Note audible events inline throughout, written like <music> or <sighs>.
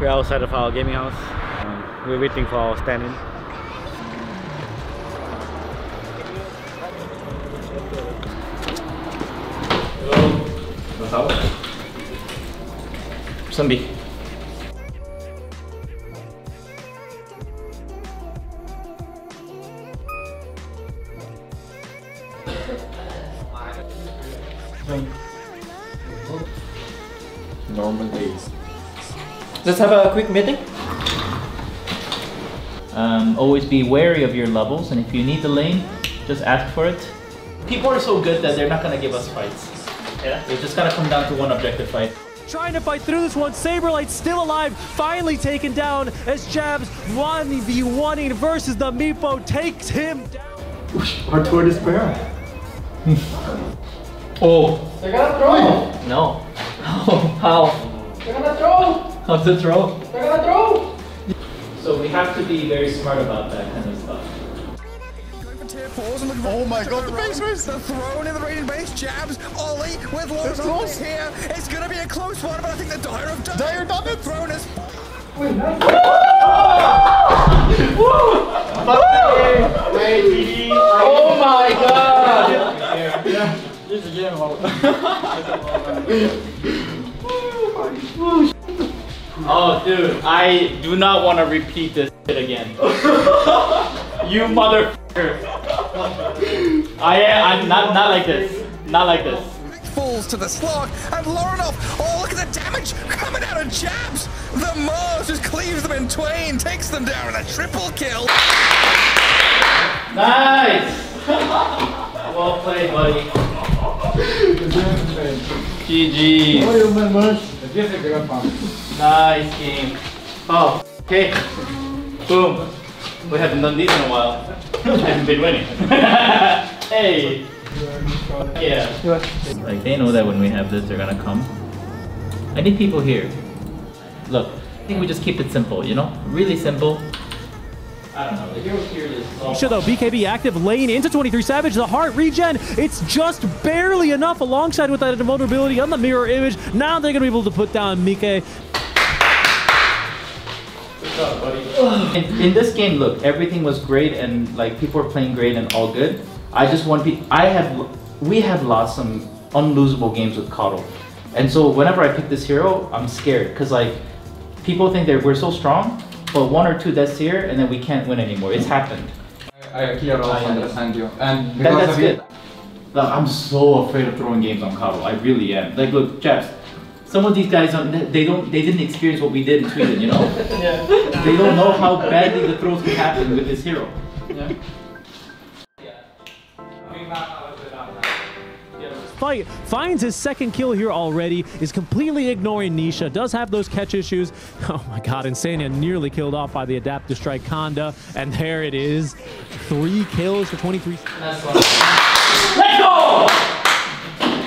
We're outside of our gaming house. Um, we're waiting for our stand-in. Zombie. Normal days. Let's have a quick meeting. Um, always be wary of your levels, and if you need the lane, just ask for it. People are so good that they're not gonna give us fights. Yeah, it's just gonna come down to one objective fight. Trying to fight through this one. Saberlight still alive, finally taken down as Jabz 1v1ing versus the Meepo takes him down. Our tour is prayer. <laughs> Oh They're gonna throw! no! <laughs> How? They're gonna throw! How's the throw? They're gonna throw! So we have to be very smart about that kind of stuff. Oh my god, the base was the throne in the raiding base, Jabz, Oli with loads of here. It's gonna be a close one, but I think the Dire have done Dire done it. Throne is <laughs> Oh my god! <laughs> Oh, dude, I do not want to repeat this shit again. <laughs> you motherfucker. I am, I'm not, not like this. Not like this. falls to the slog, and lorenof, oh, oh look at the damage coming out of Jabz. The Mars just cleaves them in twain, takes them down in a triple kill. Nice! <laughs> well played, buddy. <laughs> GG. Nice game. Oh, okay. Boom. We haven't done these in a while. <laughs> haven't been winning. <laughs> hey. Yeah. Like they know that when we have this, they're gonna come. I need people here. Look, I think we just keep it simple, you know? Really simple. I don't though, BKB active lane into 23 Savage, the heart regen. It's just barely enough alongside with that invulnerability on the mirror image. Now they're gonna be able to put down Mike. In, in this game, look, everything was great and like people were playing great and all good. I just want people. I have, we have lost some unlosable games with Kato, and so whenever I pick this hero, I'm scared because like people think that we're so strong, but one or two deaths here and then we can't win anymore. It's happened. I here also understand you. And That, because that's of it, good. Like, I'm so afraid of throwing games on Kato. I really am. Like, look, chaps. Some of these guys, don't, they don't, they didn't experience what we did in Sweden. You know. <laughs> yeah. They don't know how badly the throws can happen with this hero. Yeah. Fight finds his second kill here already, is completely ignoring Nisha, does have those catch issues. <laughs> Oh my god, Insania nearly killed off by the Adaptive Strike Conda, and there it is. Three kills for 23. Let's go!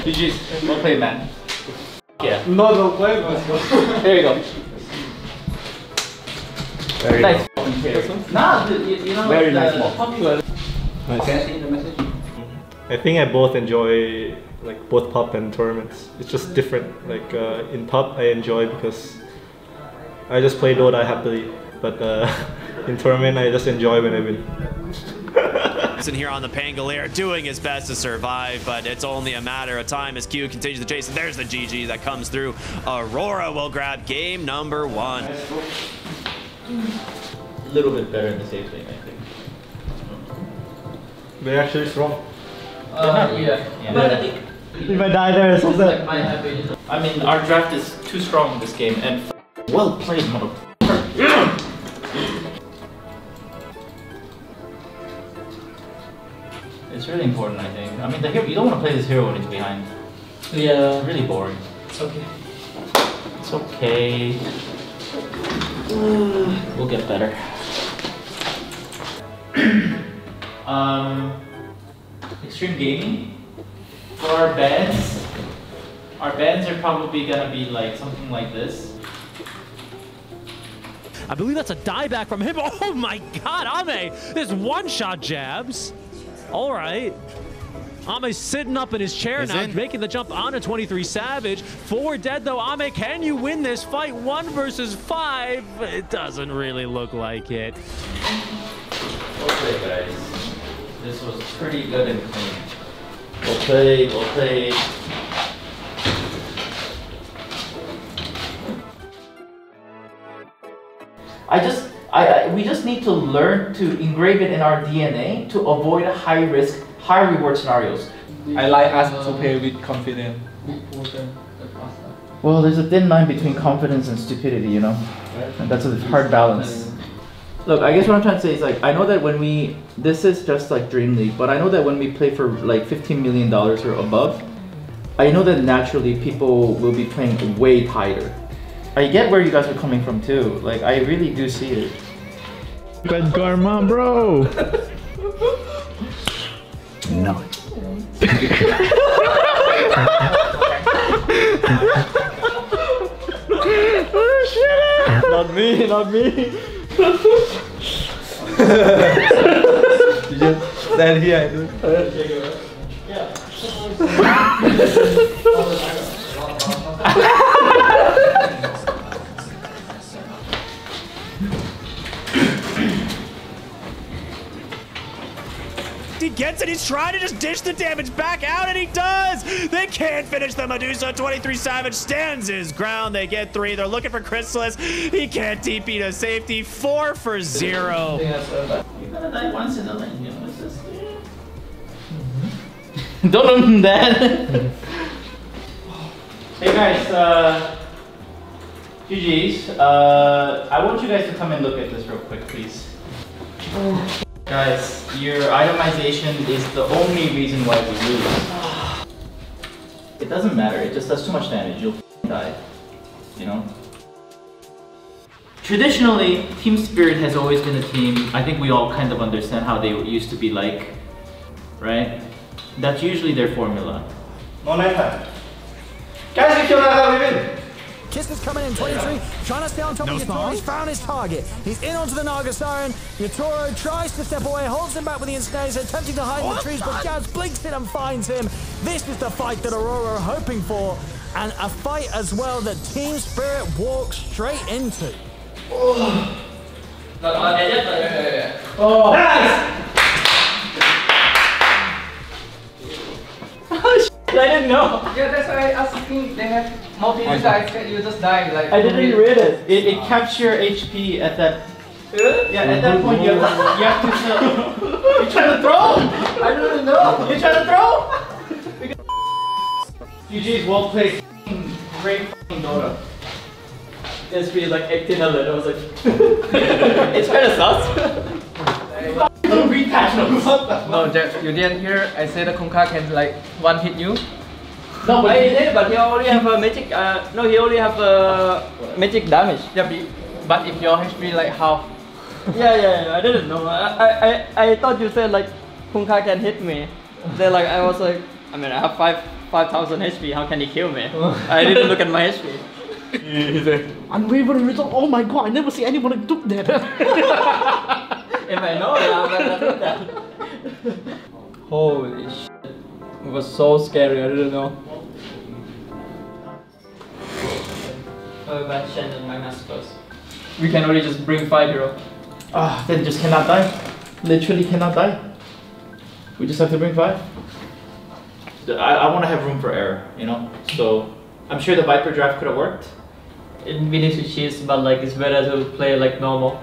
GG's. Well played, man. Yeah. No, no, play, let's go. There you go. Very Nice. Nah, you, you know, Very the, nice mob. popular. Can I see the message? I think I both enjoy like both pub and tournaments. It's just different. Like uh, in pub, I enjoy because I just play Dota happily, but uh, <laughs> in tournament, I just enjoy when I win. <laughs> in here on the Pangolier doing his best to survive, but it's only a matter of time as Q continues to chase. And there's the GG that comes through. Aurora will grab game number one. A little bit better in the safe lane, I think. They're actually strong. Uh, yeah. yeah. But I think If I die there, it's so like my happy. I mean, our draft is too strong in this game, and well played, motherfucker. It's really important, I think. I mean, the hero, you don't want to play this hero when he's behind. Yeah. It's really boring. It's okay. It's okay. <sighs> we'll get better. um, Xtreme Gaming for our beds. Our beds are probably gonna be like something like this. I believe that's a dieback from him. <laughs> Oh my god, Ame! This one shot Jabz. All right. Ame sitting up in his chair He's now, in. making the jump on a 23 Savage. Four dead though. Ame, can you win this fight? One versus five. It doesn't really look like it. Okay, guys. This was pretty good and clean. Well played, well played. I just, I, I, we just need to learn to engrave it in our DNA to avoid high risk, high reward scenarios. I like us to play with confidence. Well, there's a thin line between confidence and stupidity, you know? And that's a hard balance. Look, I guess what I'm trying to say is like, I know that when we, this is just like Dream League, but I know that when we play for like $15 million or above, I know that naturally people will be playing way tighter. I get where you guys are coming from too. Like, I really do see it. Bad karma, bro. no. <laughs> oh, shit! Not me, not me. <laughs> you just stand here? <laughs> I do <laughs> He gets it. He's trying to just dish the damage back out, and he does. They can't finish the Medusa. 23 Savage stands his ground. They get three. They're looking for Chrysalis. He can't TP to safety. Four for zero. You're gonna die once in a lane, you know, it's just, Don't know that. hey guys, uh, GG's. Uh, I want you guys to come and look at this real quick, please. Guys, your itemization is the only reason why we lose. It doesn't matter, it just does too much damage, you'll die. You know? Traditionally, Team Spirit has always been a team, I think we all kind of understand how they used to be like, right? That's usually their formula. No night time. Is coming in 23, trying to stay on top of Yatoro. He's found his target. He's in onto the Naga Siren. Yatoro tries to step away, holds him back with the Ensnares, attempting to hide in the trees, but Gaz blinks in and finds him. This is the fight that Aurora are hoping for, and a fight as well that Team Spirit walks straight into. Oh, oh. <laughs> oh I didn't know. Yeah, that's why I asking. They have multi user. I said you just die. Like I didn't read it. It, it caps your HP at that. Yeah, at that point you have, you have to. <laughs> Tell, you trying to throw? I don't even know. You trying to throw? GG's well played. F***ing Great fucking Dota. It's really like acting a little. I was like, <laughs> it's kind of sus. Don't no. What No, Jeff, you didn't hear. I said the Kunkka can like one hit you. No, but I did, but he only have a magic. Uh, no, he only have a magic damage. Yeah, be- but if your HP like half. <laughs> Yeah, yeah, yeah, I didn't know. I, I, I, I thought you said like Kunkka can hit me. Then like I was like, I mean I have five five thousand HP. How can he kill me? <laughs> I didn't look at my HP. Unwavering result. Oh my god, I never see anyone do that. <laughs> If I know, yeah, but I did that. Holy shit! It was so scary. I didn't know. But Shannon, my mask first. We can only just bring five hero. Ah, then just cannot die. Literally cannot die. We just have to bring five. I, I want to have room for error, you know? So, I'm sure the Viper draft could have worked. It, we need to cheese, but like it's better to play like normal.